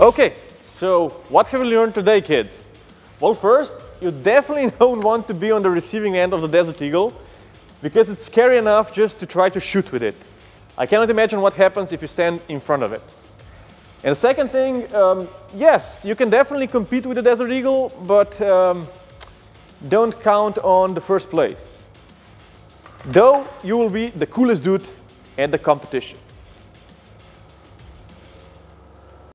Okay, so what have we learned today, kids? Well, first, you definitely don't want to be on the receiving end of the Desert Eagle because it's scary enough just to try to shoot with it. I cannot imagine what happens if you stand in front of it. And the second thing, um, yes, you can definitely compete with the Desert Eagle, but um, don't count on the first place. Though you will be the coolest dude at the competition.